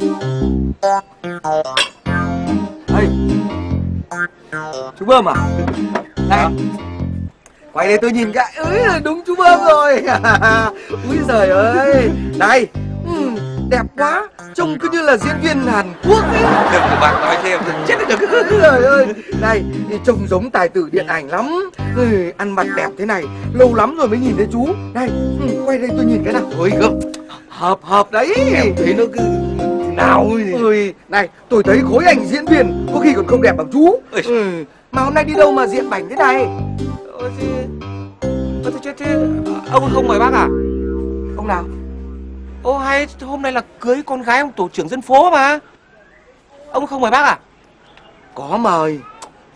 Ê, chú Bơm à? Này, quay đây tôi nhìn cái, ơi đúng chú Bơm rồi. Úi giời ơi, này, ừ, đẹp quá, trông cứ như là diễn viên Hàn Quốc ấy. Đừng của bác nói thêm chết được Trời ơi, này, thì trông giống tài tử điện ảnh lắm. Ừ, ăn mặc đẹp thế này, lâu lắm rồi mới nhìn thấy chú. Này, ừ, quay đây tôi nhìn cái nào. Ôi gấp Hợp hợp đấy. Em thấy nó cứ nào. Ôi, này, tôi thấy khối ảnh diễn viên có khi còn không đẹp bằng chú. Ừ, mà hôm nay đi đâu mà diện bảnh thế này? Ôi thế Ôi thế Ông không mời bác à Ông nào? Ô hay hôm nay là cưới con gái ông tổ trưởng dân phố mà Ông không mời bác à Có mời.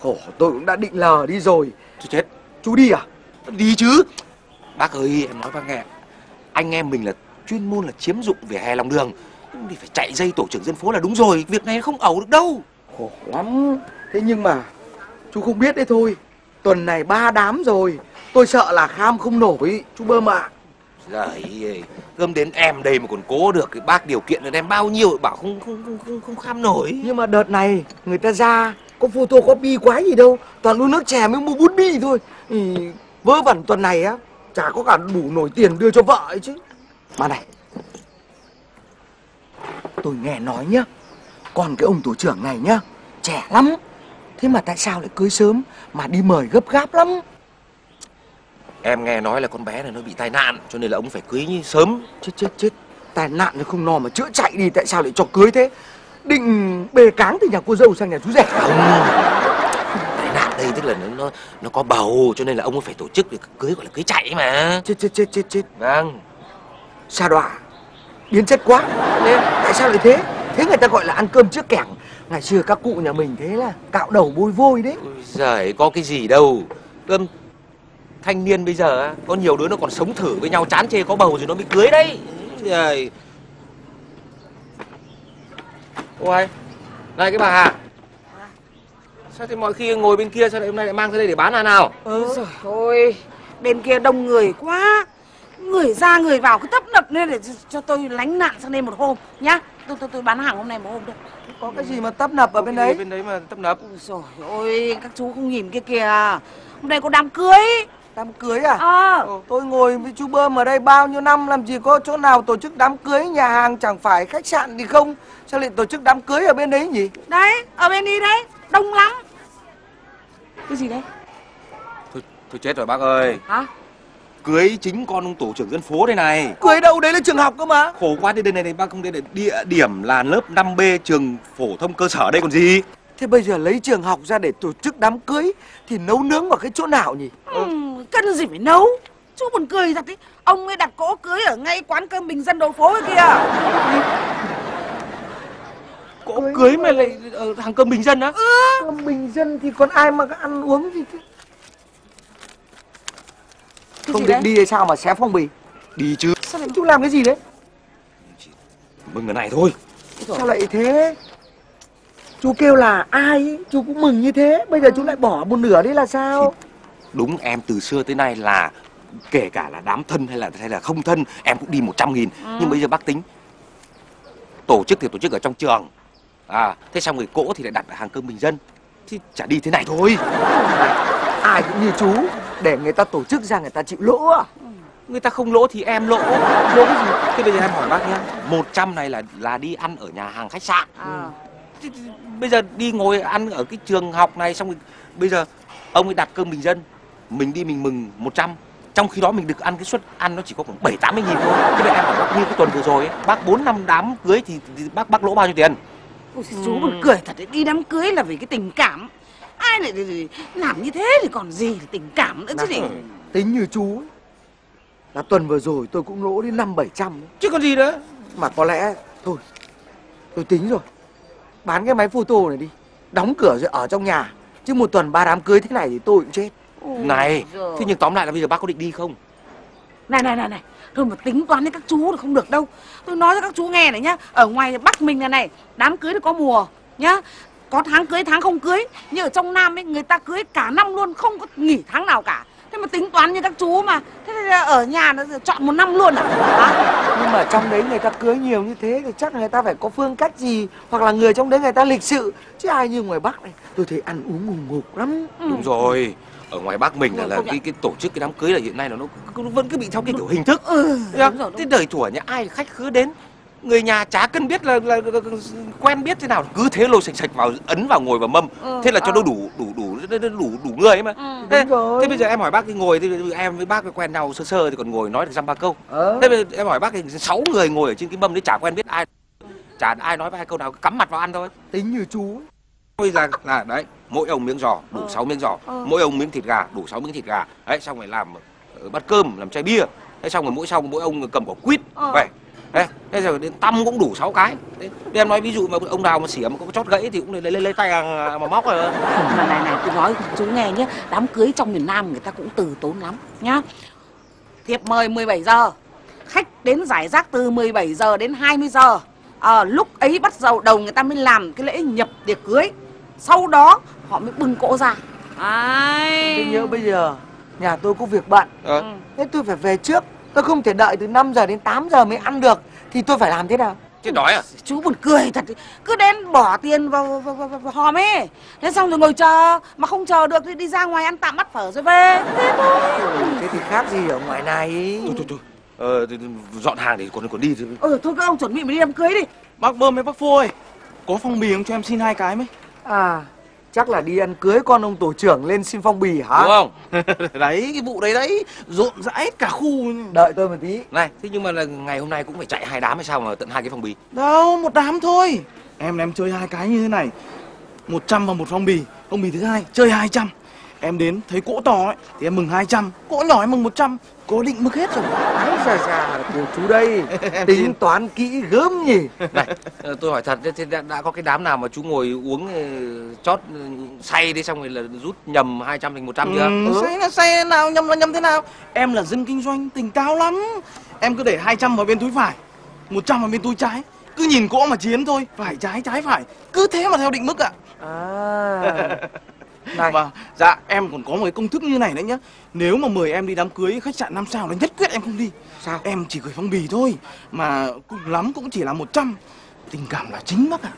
Khổ, tôi cũng đã định lờ đi rồi. Thôi chết Chú đi à? Đi chứ Bác ơi em nói bác nghe Anh em mình là chuyên môn là chiếm dụng vỉa hè lòng đường thì phải chạy dây tổ trưởng dân phố là đúng rồi Việc này không ẩu được đâu Khổ lắm. Thế nhưng mà chú không biết đấy thôi. Tuần này ba đám rồi. Tôi sợ là kham không nổi, chú Bơm ạ. Giời Gâm đến em đây mà còn cố được Cái bác điều kiện là đem bao nhiêu Bảo không không không không, không kham nổi Nhưng mà đợt này người ta ra có photocopy quái gì đâu, toàn uống nước chè mới mua bút bi thôi. Ừ, vớ vẩn tuần này á, chả có cả đủ nổi tiền đưa cho vợ ấy chứ. Mà này, tôi nghe nói nhá, còn cái ông tổ trưởng này nhá, trẻ lắm. Thế mà tại sao lại cưới sớm mà đi mời gấp gáp lắm? Em nghe nói là con bé này nó bị tai nạn Cho nên là ông phải cưới như sớm Chết chết chết, tai nạn nó không no mà chữa chạy đi, tại sao lại cho cưới thế? Định bề cáng từ nhà cô dâu sang nhà chú rể. Không Tai nạn đây tức là nó nó, nó có bầu Cho nên là ông phải tổ chức để cưới gọi là cưới chạy mà Chết chết chết chết chết. Vâng sa đọa biến chất quá. Nên tại sao lại thế? Thế người ta gọi là ăn cơm trước kẻng. Ngày xưa các cụ nhà mình thế là cạo đầu bôi vôi đấy. Ôi giời có cái gì đâu. Cơm thanh niên bây giờ á, có nhiều đứa nó còn sống thử với nhau chán chê có bầu rồi nó mới cưới đấy. Trời Ôi Này cái bà Hà. Sao thì mọi khi ngồi bên kia sao lại hôm nay lại mang ra đây để bán à nào? Ừ. Rồi ôi, bên kia đông người quá Người ra người vào cứ tấp nập lên để cho tôi lánh nạn sang đây một hôm nhá. Tôi tôi tôi bán hàng hôm nay một hôm thôi. Có cái gì mà tấp nập ở bên đấy? Bên đấy mà tấp nập? Rồi ôi, các chú không nhìn kia kìa Hôm nay có đám cưới. Đám cưới à? Ờ. Tôi ngồi với chú bơm ở đây bao nhiêu năm làm gì có chỗ nào tổ chức đám cưới nhà hàng chẳng phải khách sạn thì không? Sao lại tổ chức đám cưới ở bên đấy nhỉ? Đấy, ở bên đi đấy, đông lắm. Cái gì đấy? Thôi, thôi chết rồi bác ơi. Hả? Cưới chính con ông tổ trưởng dân phố đây này. Cưới đâu đấy là trường học cơ mà. Khổ quá đi đây này, này bác không đây là địa điểm là lớp 5B trường phổ thông cơ sở đây còn gì? Thế bây giờ lấy trường học ra để tổ chức đám cưới thì nấu nướng vào cái chỗ nào nhỉ? Ừ, cần gì phải nấu? Chú buồn cười thật ý. Ông ấy đặt cỗ cưới ở ngay quán cơm bình dân đầu phố kia kìa. Cỗ cưới mà lại ở hàng cơm bình dân á? Cơm bình dân thì còn ai mà ăn uống gì chứ Cái không định đấy? đi hay sao mà xé phong bì. Đi chứ. Sao lại chú làm cái gì đấy? Mừng cái này thôi. Sao lại thế? Chú kêu là ai ấy, chú cũng mừng như thế. Bây giờ chú lại bỏ một nửa đấy là sao? Đúng em từ xưa tới nay là Kể cả là đám thân hay là hay là không thân Em cũng đi 100 nghìn. Nhưng bây giờ bác tính Tổ chức thì tổ chức ở trong trường. À thế xong rồi cỗ thì lại đặt ở hàng cơm bình dân. Thì chả đi thế này thôi. Ai cũng như chú để người ta tổ chức ra người ta chịu lỗ à? Người ta không lỗ thì em lỗ. Lỗ cái gì? Thế bây giờ em hỏi bác nhá. 100 này là là đi ăn ở nhà hàng khách sạn. À. Thế thì bây giờ đi ngồi ăn ở cái trường học này xong rồi bây giờ ông ấy đặt cơm bình dân mình đi mình mừng 100 trong khi đó mình được ăn cái suất ăn nó chỉ có khoảng bảy tám mươi nghìn thôi. Thế vậy em hỏi bác như cái tuần vừa rồi ấy, bác bốn năm đám cưới thì, thì bác bác lỗ bao nhiêu tiền? Ôi, chú buồn cười thật đấy. Đi đám cưới là vì cái tình cảm Ai lại làm như thế thì còn gì là tình cảm nữa chứ gì tính như chú ấy, là tuần vừa rồi tôi cũng lỗ đến năm bảy trăm chứ còn gì nữa? Mà có lẽ thôi tôi tính rồi. Bán cái máy photo này đi đóng cửa rồi ở trong nhà. Chứ một tuần ba đám cưới thế này thì tôi cũng chết. Này giời. thế nhưng tóm lại là bây giờ bác có định đi không? Này này này này Thôi mà tính toán với các chú thì không được đâu. Tôi nói cho các chú nghe này nhá. Ở ngoài Bắc mình này này Đám cưới thì có mùa nhá Có tháng cưới tháng không cưới Nhưng ở trong Nam ấy người ta cưới cả năm luôn Không có nghỉ tháng nào cả. Thế mà tính toán như các chú mà thế thì ở nhà nó chọn một năm luôn à? Hả? Nhưng mà trong đấy người ta cưới nhiều như thế thì chắc người ta phải có phương cách gì Hoặc là người trong đấy người ta lịch sự. Chứ ai như ngoài Bắc này tôi thấy ăn uống ngùng ngục lắm. Đúng rồi. Ở ngoài Bắc mình là, Ừ, là cái cái tổ chức cái đám cưới là hiện nay là nó, nó vẫn cứ bị theo cái kiểu hình thức. Ừ. Đúng rồi, đúng Thế đời thủa nhà ai khách khứa đến người nhà chả cần biết là, là, là, quen biết thế nào cứ thế lôi sạch sạch vào ấn vào ngồi vào mâm Ừ, thế là cho nó đủ đủ đủ đủ đủ, đủ người ấy mà Ừ. thế, Đúng rồi. thế bây giờ em hỏi bác thì ngồi thì em với bác quen nhau sơ sơ thì còn ngồi nói được dăm ba câu Ờ. thế bây giờ em hỏi bác thì sáu người ngồi ở trên cái mâm đấy chả quen biết ai chả ai nói với hai câu nào cắm mặt vào ăn thôi Tính như chú ấy. bây giờ là đấy mỗi ông miếng giò đủ Ờ. 6 miếng giò Ờ. mỗi ông miếng thịt gà đủ 6 miếng thịt gà đấy xong rồi làm bát cơm làm chai bia thế xong rồi mỗi sau mỗi ông cầm quả quýt Ờ. vậy đấy thế rồi đến tăm cũng đủ 6 cái. Thế thế em nói ví dụ mà ông nào mà xỉa mà có chót gãy thì cũng lấy lấy, lấy tay à, mà móc rồi. Mà này này tôi nói chú nghe nhé đám cưới trong miền Nam người ta cũng từ tốn lắm nhá. Thiệp mời 17 giờ khách đến giải rác từ 17 giờ đến 20 giờ. Ờ, lúc ấy bắt đầu đầu người ta mới làm cái lễ nhập tiệc cưới. Sau đó họ mới bưng cỗ ra. Đấy. Tôi nhớ bây giờ nhà tôi có việc bận. Ừ. Thế tôi phải về trước Tôi không thể đợi từ 5 giờ đến 8 giờ mới ăn được Thì tôi phải làm thế nào? Thế đói à? Chú buồn cười thật. Cứ đến bỏ tiền vào, vào, vào, vào, hòm ấy. Thế xong rồi ngồi chờ mà không chờ được thì đi ra ngoài ăn tạm bắt phở rồi về. Thế thôi Ừ, Thế thì khác gì ở ngoài này? Thôi thôi thôi. Ờ, thì- thì dọn hàng để còn còn đi thì ừ thôi các ông chuẩn bị mà đi đám cưới đi. Bác Bơm với bác Phô ơi. Có phong bì không cho em xin hai cái mấy À chắc là đi ăn cưới con ông tổ trưởng lên xin phong bì hả? Đúng không? Đấy cái vụ đấy đấy Rộn rã hết cả khu. Đợi tôi một tí. Này thế nhưng mà là ngày hôm nay cũng phải chạy hai đám hay sao mà tận hai cái phòng bì? Đâu một đám thôi. Em em chơi hai cái như thế này. 100 vào một phong bì. Phong bì thứ hai chơi 200 Em đến thấy cỗ to ấy Thì em mừng 200 Cỗ nhỏ em mừng 100 Có định mức hết rồi Già già của chú đây. Tính toán kỹ gớm nhỉ. Này ờ, tôi hỏi thật thế- đã, đã có cái đám nào mà chú ngồi uống ờ, chót ờ, say đi xong rồi là rút nhầm 200 thành 100 chưa? Ừ, Say là say nào nhầm là nhầm thế nào? Em là dân kinh doanh tỉnh táo lắm. Em cứ để 200 vào bên túi phải 100 vào bên túi trái. Cứ nhìn cỗ mà chiến thôi Phải trái trái phải. Cứ thế mà theo định mức ạ. À Này. Và dạ em còn có một cái công thức như này nữa nhá. Nếu mà mời em đi đám cưới khách sạn 5 sao là nhất quyết em không đi. Sao? Em chỉ gửi phong bì thôi Mà cùng lắm cũng chỉ là 100 Tình cảm là chính bác ạ.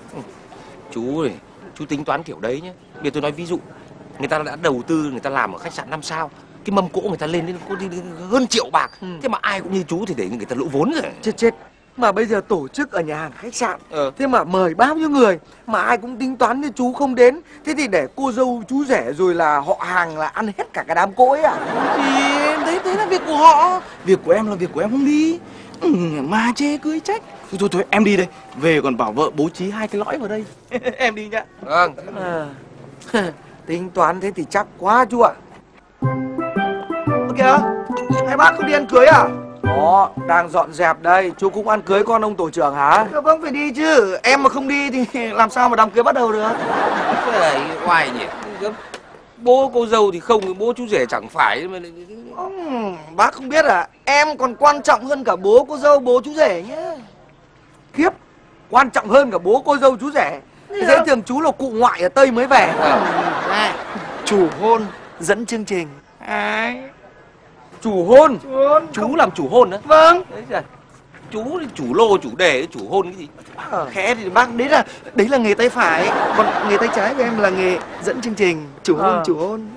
Chú này chú tính toán kiểu đấy nhé bây giờ tôi nói ví dụ người ta đã đầu tư người ta làm ở khách sạn 5 sao cái mâm cỗ người ta lên đến có đi hơn triệu bạc. Ừ. thế mà ai cũng như chú thì để người ta lỗ vốn rồi. Chết chết Mà bây giờ tổ chức ở nhà hàng khách sạn. Ờ. Thế mà mời bao nhiêu người Mà ai cũng tính toán như chú không đến. Thế thì để cô dâu chú rể rồi là họ hàng là ăn hết cả cái đám cỗ ấy à? Thì đấy đấy là việc của họ. Việc của em là việc của em không đi. Ừ, Mà chê cưới trách. Thôi thôi thôi em đi đây. Về còn bảo vợ bố trí hai cái lõi vào đây. Em đi nhá. Vâng. À. Tính toán thế thì chắc quá chú ạ. Ơ kìa, hai bác không đi ăn cưới à? Đó, đang dọn dẹp đây Chú cũng ăn cưới con ông tổ trưởng hả Dạ vâng phải đi chứ, em mà không đi thì làm sao mà đám cưới bắt đầu được? Trời, oai nhỉ bố cô dâu thì không bố chú rể chẳng phải mà Ừm, bác không biết à, em còn quan trọng hơn cả bố cô dâu bố chú rể nhá. Khiếp Quan trọng hơn cả bố cô dâu chú rể Thế thường chú là cụ ngoại ở Tây mới về. Này, chủ hôn dẫn chương trình. Ai? Chủ hôn Chủ hôn. chú làm chủ hôn nữa Vâng. đấy trời chú thì chủ lô chủ đề chủ hôn cái gì Ờ. Khẽ thì bác đấy là đấy là nghề tay phải, còn nghề tay trái của em là nghề dẫn chương trình. Chủ hôn, Ờ. chủ hôn.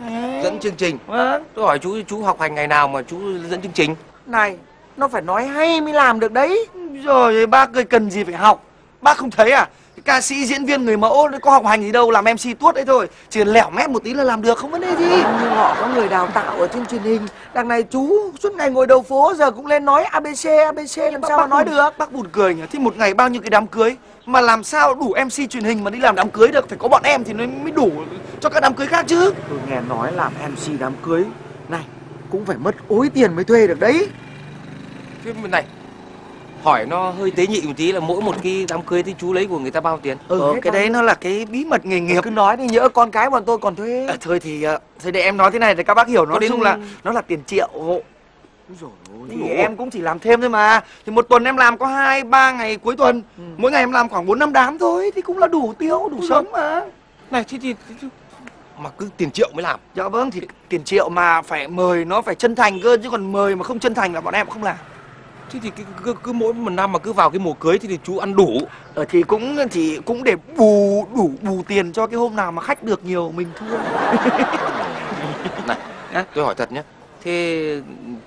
dẫn chương trình Vâng. tôi hỏi chú chú học hành ngày nào mà chú dẫn chương trình Này Nó phải nói hay mới làm được đấy Rồi bác ơi cần gì phải học Bác không thấy à Ca sĩ diễn viên người mẫu có học hành gì đâu Làm MC tuốt đấy thôi. Chỉ lẻo mép một tí là làm được không vấn đề gì. Nhưng họ có người đào tạo ở trên truyền hình. Đằng này chú suốt ngày ngồi đầu phố Giờ cũng lên nói ABC ABC làm sao mà nói buồn- được. Bác buồn cười nhỉ? Thì một ngày bao nhiêu cái đám cưới? Mà làm sao đủ MC truyền hình mà đi làm đám cưới được? Phải có bọn em thì nó mới đủ cho các đám cưới khác chứ. Tôi nghe nói làm MC đám cưới Này cũng phải mất ối tiền mới thuê được đấy. Thế này hỏi nó hơi tế nhị một tí là mỗi một cái đám cưới thì chú lấy của người ta bao tiền? Ừ, Ờ, cái đấy nó là cái bí mật nghề nghiệp. Cứ nói đi nhỡ con cái bọn tôi còn thuê. À, Thôi thì ờ, thôi để em nói thế này để các bác hiểu. Nói đến- chung là nó là tiền triệu. Rồi Thì em cũng chỉ làm thêm thôi mà. Thì một tuần em làm có hai ba ngày cuối tuần. Ừ. Mỗi ngày em làm khoảng 4 năm đám thôi. Thì cũng là đủ tiêu, đủ sống mà. Này thì, thế thì mà cứ tiền triệu mới làm. Dạ vâng thì tiền triệu mà phải mời nó phải chân thành cơ. Chứ còn mời mà không chân thành là bọn em không làm. Thế thì cứ, cứ, cứ mỗi một năm mà cứ vào cái mùa cưới thì, thì chú ăn đủ Ờ thì cũng thì cũng để bù đủ bù tiền cho cái hôm nào mà khách được nhiều mình thua. này Hả? tôi hỏi thật nhé thế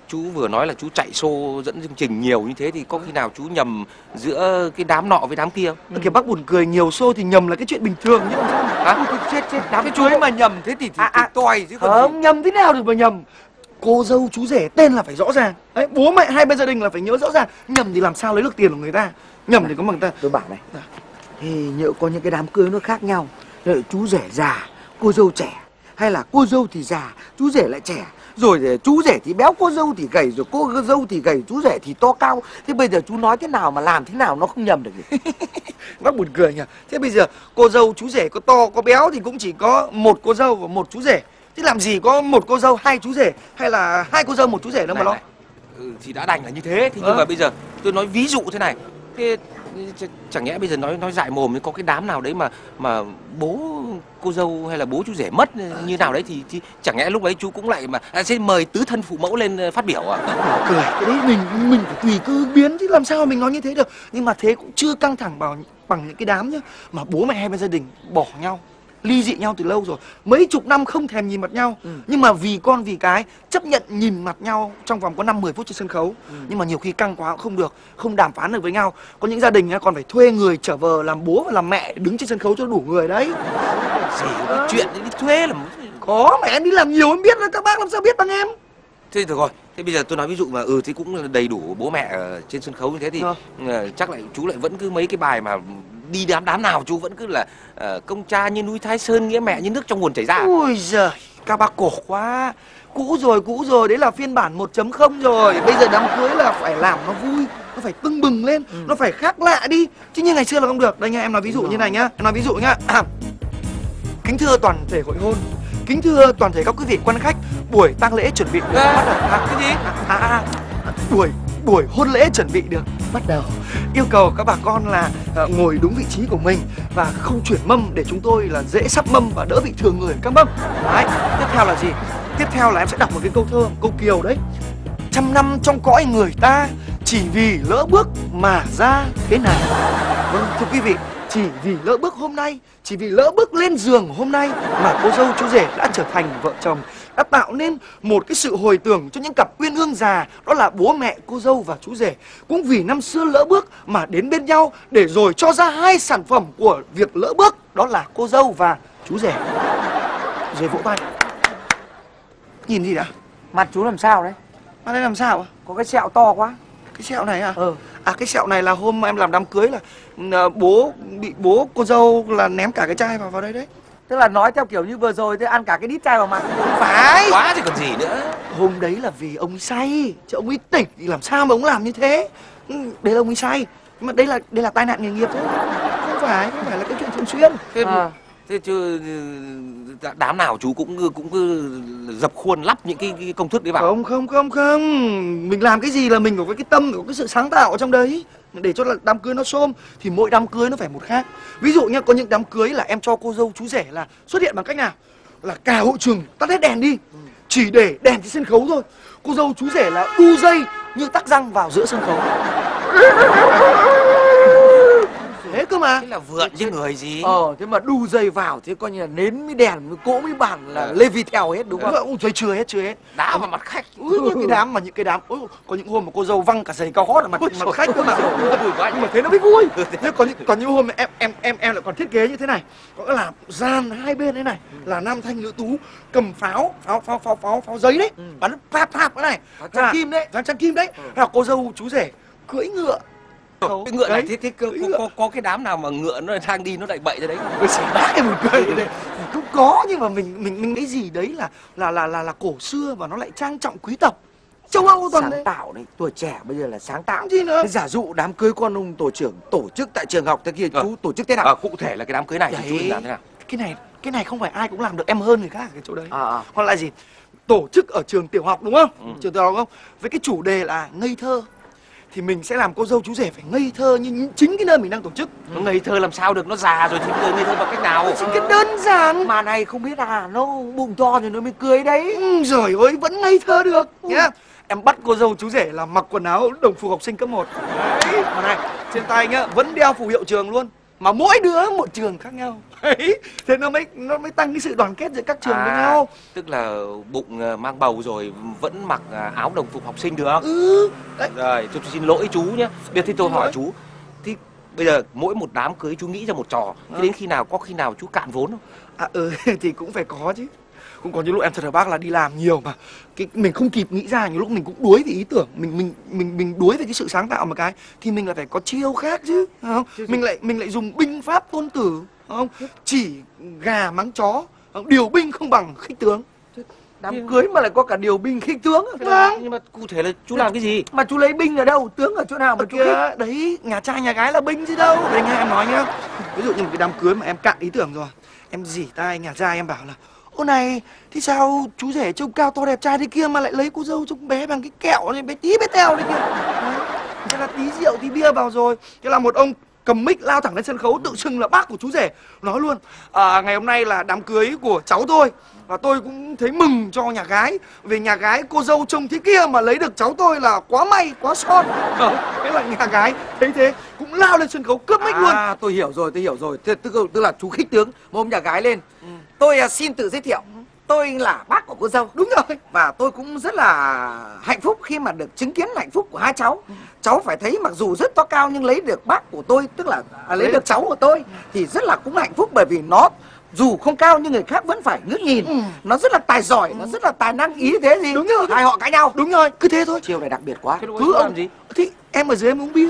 chú vừa nói là chú chạy show dẫn chương trình nhiều như thế thì có khi nào chú nhầm giữa cái đám nọ với đám kia không? Ừ. Kìa bác buồn cười nhiều show thì nhầm là cái chuyện bình thường chứ. Hả? chết chết đám Thế cưới chú- mà nhầm thế thì, thì, À, à, thì toi chứ còn Không nhầm thế nào được mà nhầm. Cô dâu chú rể tên là phải rõ ràng. Đấy, bố mẹ hai bên gia đình là phải nhớ rõ ràng. Nhầm thì làm sao lấy được tiền của người ta. Nhầm thì có bằng ta. tôi bảo này thì nhỡ có những cái đám cưới nó khác nhau nhỡ chú rể già cô dâu trẻ hay là cô dâu thì già chú rể lại trẻ rồi chú rể thì béo cô dâu thì gầy rồi cô dâu thì gầy chú rể thì to cao thế bây giờ chú nói thế nào mà làm thế nào nó không nhầm được nhỉ Bác buồn cười nhỉ. Thế bây giờ cô dâu chú rể có to có béo thì cũng chỉ có một cô dâu và một chú rể. Thế làm gì có một cô dâu hai chú rể hay là hai cô dâu một chú rể đâu mà lo. Ừ, thì đã đành là như thế. Thì Ờ. nhưng mà bây giờ tôi nói ví dụ thế này. Thế ch- chẳng nhẽ bây giờ nói nói dại mồm có cái đám nào đấy mà mà bố cô dâu hay là bố chú rể mất như nào đấy thì, thì chẳng nhẽ lúc đấy chú cũng lại mà à, sẽ mời tứ thân phụ mẫu lên ờ, phát biểu à cười cái đấy mình mình phải tùy ứng biến chứ làm sao mình nói như thế được. Nhưng mà thế cũng chưa căng thẳng vào bằng những cái đám nhá. Mà bố mẹ hai bên gia đình bỏ nhau ly dị nhau từ lâu rồi. Mấy chục năm không thèm nhìn mặt nhau. Nhưng mà vì con vì cái chấp nhận nhìn mặt nhau trong vòng có năm 10 phút trên sân khấu. Nhưng mà nhiều khi căng quá cũng không được không đàm phán được với nhau. Có những gia đình á, còn phải thuê người trở vờ làm bố và làm mẹ đứng trên sân khấu cho đủ người đấy. Gì cái chuyện đi thuê là có mà em đi làm nhiều em biết đấy các bác làm sao biết bằng em? Thế được rồi. Thế bây giờ tôi nói ví dụ mà ừ thì cũng là đầy đủ bố mẹ ở trên sân khấu như thế thì Ờ. ờ, chắc lại chú lại vẫn cứ mấy cái bài mà đi đám đám nào chú vẫn cứ là ờ, công cha như núi thái sơn nghĩa mẹ như nước trong nguồn chảy ra Ui giời, các bác cổ quá Cũ rồi, cũ rồi, đấy là phiên bản 1.0 rồi Bây giờ đám cưới là phải làm nó vui Nó phải tưng bừng lên, nó phải khác lạ đi Chứ như ngày xưa là không được Đây nha, em nói ví dụ như này nhá Em nói ví dụ nhá Kính thưa toàn thể hội hôn Kính thưa toàn thể các quý vị quan khách Buổi tang lễ chuẩn bị À, bắt đầu à, cái gì à, à, à, Buổi buổi hôn lễ chuẩn bị được. Bắt đầu. Yêu cầu các bà con là à, ngồi đúng vị trí của mình Và không chuyển mâm để chúng tôi là dễ sắp mâm và đỡ bị thừa người các mâm. Đấy, tiếp theo là gì? Tiếp theo là em sẽ đọc một cái câu thơ, câu kiều đấy. Trăm năm trong cõi người ta Chỉ vì lỡ bước mà ra thế nào? Vâng, thưa quý vị Chỉ vì lỡ bước hôm nay Chỉ vì lỡ bước lên giường hôm nay Mà cô dâu chú rể đã trở thành vợ chồng Đã tạo nên một cái sự hồi tưởng cho những cặp uyên ương già Đó là bố mẹ cô dâu và chú rể. Cũng vì năm xưa lỡ bước mà đến bên nhau Để rồi cho ra hai sản phẩm của việc lỡ bước Đó là cô dâu và chú rể. Rồi vỗ tay Nhìn gì đã? Mặt chú làm sao đấy? Mà đây làm sao có cái sẹo to quá. Cái sẹo này à? ừ. À cái sẹo này là hôm em làm đám cưới là là bố bị bố cô dâu là ném cả cái chai vào vào đây đấy. Tức là nói theo kiểu như vừa rồi thế ăn cả cái đít chai vào mặt Không phải. quá thì còn gì nữa Hôm đấy là vì ông say, chứ ông ấy tỉnh thì làm sao mà ông làm như thế? Ừ, Đấy là ông ấy say. Nhưng mà đây là đây là tai nạn nghề nghiệp thôi. Không phải, không phải là cái chuyện thường xuyên. thế, À. thế chứ ừ, đám nào chú cũng cũng cứ dập khuôn lắp những cái, cái công thức đấy vào Không không không không. Mình làm cái gì là mình có cái tâm, có cái sự sáng tạo ở trong đấy. Để cho là đám cưới nó xôm thì mỗi đám cưới nó phải một khác. Ví dụ nha, có những đám cưới là em cho cô dâu chú rể là xuất hiện bằng cách nào? Là cả hội trường tắt hết đèn đi. Chỉ để đèn trên sân khấu thôi. Cô dâu chú rể là đu dây như tắc răng vào giữa sân khấu. Mà. thế là vượn chứ người gì? Ờ thế mà đu dây vào thế coi như là nến với đèn với cỗ với bàn là lê vi theo hết đúng không? Ôi, trời chưa hết chưa hết. đá vào mặt khách. Ui, những cái đám mà những cái đám ôi, có những hôm mà cô dâu văng cả giày cao gót ở mặt mặt khách cơ mà. nhưng mà thế nó mới vui. Nhưng còn những còn những hôm mà em em em em lại còn thiết kế như thế này. Có là gian hai bên thế này là nam thanh nữ tú cầm pháo pháo pháo pháo pháo pháo giấy đấy bắn pháp pháp cái này. Là- kim đấy. trang kim đấy. Là cô dâu chú rể cưỡi ngựa cái ngựa này Đấy, thế thế có, có, có, cái đám nào mà ngựa nó đang đi nó lại bậy ra đấy? Xỉ bác em một cười đấy. Cũng có nhưng mà mình mình mình cái gì đấy là là là là là cổ xưa và nó lại trang trọng quý tộc. Châu âu toàn sáng đấy. tạo đấy tuổi trẻ bây giờ là sáng tạo. Gì nữa? Thế giả dụ đám cưới con ông tổ trưởng tổ chức tại trường học thế kia Ờ. chú tổ chức thế nào? À, cụ thể là cái đám cưới này thì chú Đấy. làm thế nào? Cái này cái này không phải ai cũng làm được em hơn người khác ở cái chỗ đấy. À, à. hoặc là gì? Tổ chức ở trường tiểu học đúng không? Ừ. trường tiểu học đúng không? Với cái chủ đề là ngây thơ thì mình sẽ làm cô dâu chú rể phải ngây thơ như chính cái nơi mình đang tổ chức. Nó ngây thơ làm sao được? Nó già rồi thì bây giờ ngây thơ bằng cách nào? Chỉ cái đơn giản. Mà này không biết à Nó bụng to rồi nó mới cưới đấy. Ừ, rồi ơi vẫn ngây thơ được nhá. Em bắt cô dâu chú rể là mặc quần áo đồng phục học sinh cấp 1 đấy mà này trên tay nhá vẫn đeo phù hiệu trường luôn mà mỗi đứa một trường khác nhau. Đấy thế nó mới nó mới tăng cái sự đoàn kết giữa các trường với À, nhau. tức là bụng ờ, mang bầu rồi vẫn mặc ờ, áo đồng phục học sinh được ừ đấy. Rồi tôi xin lỗi chú nhé. Giờ thì tôi hỏi chú thì bây giờ mỗi một đám cưới chú nghĩ ra một trò thế đến khi nào có khi nào chú cạn vốn không? À ừ thì cũng phải có chứ cũng có những lúc em thật là bác là đi làm nhiều mà. Cái mình không kịp nghĩ ra nhiều lúc mình cũng đuối vì ý tưởng. Mình mình mình mình đuối về cái sự sáng tạo một cái thì mình lại phải có chiêu khác chứ không? Mình lại mình lại dùng binh pháp tôn tử không? Chỉ gà mắng chó điều binh không bằng khích tướng. Đám cưới mà lại có cả điều binh khích tướng? Vâng. nhưng mà cụ thể là chú làm cái gì? Mà chú lấy binh ở đâu? Tướng ở chỗ nào mà Ở chú khích kia đấy nhà trai nhà gái là binh chứ đâu. Đây nghe em nói nhá. Ví dụ như một cái đám cưới mà em cạn ý tưởng rồi em dỉ tai nhà trai em bảo là ô này thì sao chú rể trông cao to đẹp trai thế kia mà lại lấy cô dâu trông bé bằng cái kẹo này bé tí bé teo đấy kia? Đấy. thế là tí rượu tí bia vào rồi. Thế là một ông cầm mic lao thẳng lên sân khấu tự xưng là bác của chú rể nói luôn à, ngày hôm nay là đám cưới của cháu tôi và tôi cũng thấy mừng cho nhà gái vì nhà gái cô dâu trông thế kia mà lấy được cháu tôi là quá may quá son. Ờ, thế là nhà gái thấy thế cũng lao lên sân khấu cướp mic luôn. À tôi hiểu rồi tôi hiểu rồi. Tức, tức, tức là chú khích tướng hôm nhà gái lên Tôi à, xin tự giới thiệu. Tôi là bác của cô dâu. Đúng rồi. Và tôi cũng rất là hạnh phúc khi mà được chứng kiến hạnh phúc của hai cháu. Cháu phải thấy mặc dù rất to cao nhưng lấy được bác của tôi Tức là à, lấy được cháu của tôi Thì rất là cũng hạnh phúc bởi vì nó dù không cao nhưng người khác vẫn phải ngước nhìn. Ừ. Nó rất là tài giỏi, nó rất là tài năng ý thế gì? Đúng rồi. Hai họ cãi nhau. Đúng rồi. Cứ thế thôi. Chiều này đặc biệt quá. Cứ ông gì? Thì em ở dưới em uống bia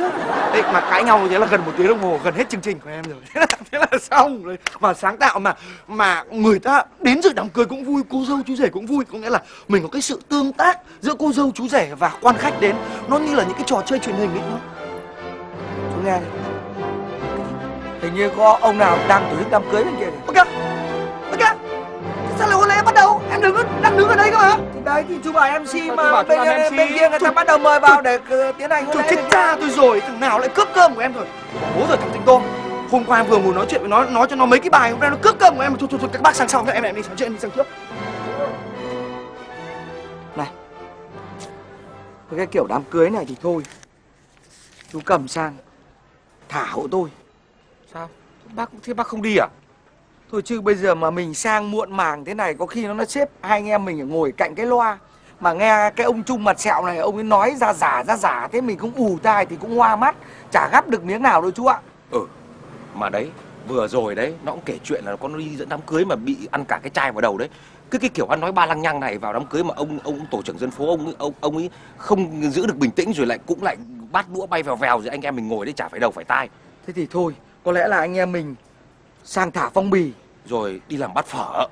đấy mà cãi nhau như thế là gần một tiếng đồng hồ gần hết chương trình của em rồi. Thế là, thế là xong rồi. Mà sáng tạo mà mà người ta đến dự đám cưới cũng vui cô dâu chú rể cũng vui. Có nghĩa là mình có cái sự tương tác giữa cô dâu chú rể và quan khách đến. Nó như là những cái trò chơi truyền hình ấy. Chú nghe này. Hình như có ông nào đang tổ chức đám cưới bên kia này. Ok ok sao lại hôn lễ bắt đầu? Em đứng đang đứng ở đây cơ mà đấy thì chú bảo MC mà bảo bên, MC? bên kia người ta bắt đầu mời vào để tiến hành hôn lễ kia. cha tôi rồi, thằng nào lại cướp cơm của em rồi. Bố rồi thằng Tinh Tôm. Hôm qua em vừa ngồi nói chuyện với nó, nói cho nó mấy cái bài Hôm nay nó cướp cơm của em Thôi thôi thôi các bác sang sau, em em đi sang chuyện đi sang trước. Với cái kiểu đám cưới này thì thôi. Chú cầm sang Thả hộ tôi. Sao? Bác thế bác không đi à Thôi chứ bây giờ mà mình sang muộn màng thế này Có khi nó nó xếp hai anh em mình ngồi cạnh cái loa. Mà nghe cái ông Trung mặt sẹo này Ông ấy nói ra giả ra giả Thế mình cũng ù tai thì cũng hoa mắt. Chả gắp được miếng nào đâu chú ạ. Ừ mà đấy vừa rồi đấy nó cũng kể chuyện là con đi dẫn đám cưới mà bị ăn cả cái chai vào đầu đấy. Cứ cái kiểu ăn nói ba lăng nhăng này vào đám cưới mà ông ông tổ trưởng dân phố ông ông ông ấy không giữ được bình tĩnh rồi lại cũng lại bát đũa bay vèo vèo rồi anh em mình ngồi đấy chả phải đầu phải tai. Thế thì thôi Có lẽ là anh em mình sang thả phong bì rồi đi làm bát phở.